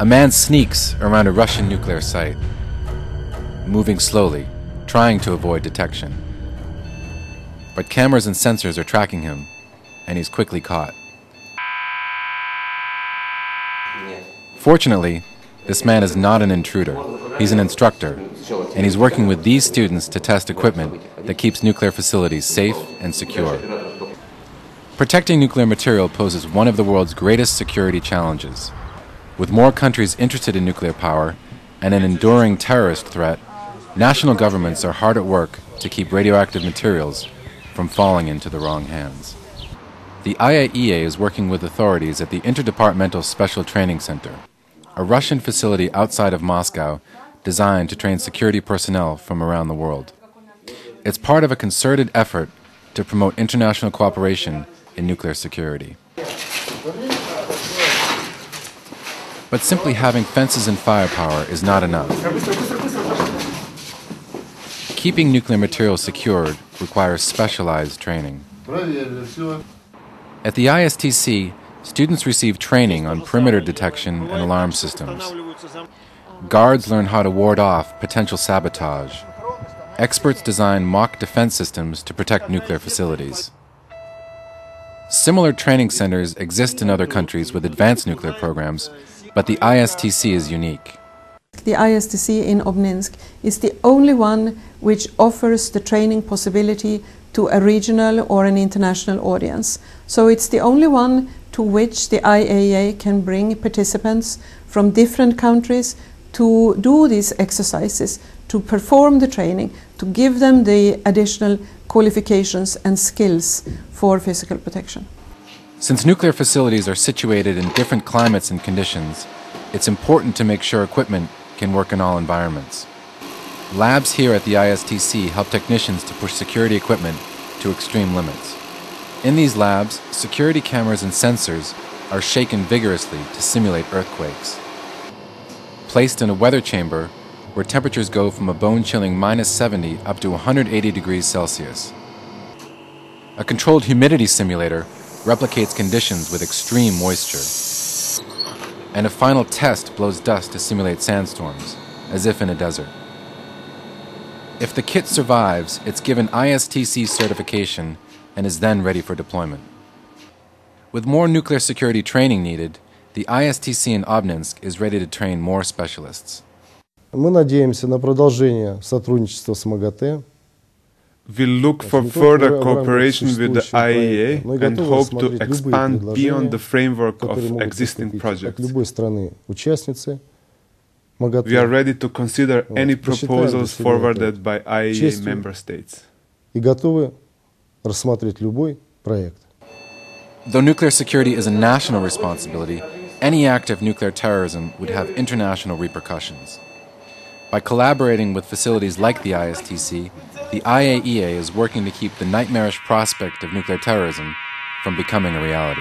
A man sneaks around a Russian nuclear site, moving slowly, trying to avoid detection. But cameras and sensors are tracking him, and he's quickly caught. Fortunately, this man is not an intruder. He's an instructor, and he's working with these students to test equipment that keeps nuclear facilities safe and secure. Protecting nuclear material poses one of the world's greatest security challenges. With more countries interested in nuclear power and an enduring terrorist threat, national governments are hard at work to keep radioactive materials from falling into the wrong hands. The IAEA is working with authorities at the Interdepartmental Special Training Center, a Russian facility outside of Moscow designed to train security personnel from around the world. It's part of a concerted effort to promote international cooperation in nuclear security. But simply having fences and firepower is not enough. Keeping nuclear material secured requires specialized training. At the ISTC, students receive training on perimeter detection and alarm systems. Guards learn how to ward off potential sabotage. Experts design mock defense systems to protect nuclear facilities. Similar training centers exist in other countries with advanced nuclear programs, but the ISTC is unique. The ISTC in Obninsk is the only one which offers the training possibility to a regional or an international audience. So it's the only one to which the IAEA can bring participants from different countries to do these exercises, to perform the training, to give them the additional qualifications and skills for physical protection. Since nuclear facilities are situated in different climates and conditions, it's important to make sure equipment can work in all environments. Labs here at the ISTC help technicians to push security equipment to extreme limits. In these labs, security cameras and sensors are shaken vigorously to simulate earthquakes. Placed in a weather chamber, where temperatures go from a bone chilling minus 70 up to 180 degrees Celsius. A controlled humidity simulator replicates conditions with extreme moisture. And a final test blows dust to simulate sandstorms, as if in a desert. If the kit survives, it's given ISTC certification and is then ready for deployment. With more nuclear security training needed, the ISTC in Obninsk is ready to train more specialists. Мы надеемся на продолжение сотрудничества с МАГАТЭ. we look for further cooperation with the IAEA and hope to expand beyond the framework of existing projects. We are ready to consider any proposals forwarded by IAEA member states. Though nuclear security is a national responsibility, any act of nuclear terrorism would have international repercussions. By collaborating with facilities like the ISTC, the IAEA is working to keep the nightmarish prospect of nuclear terrorism from becoming a reality.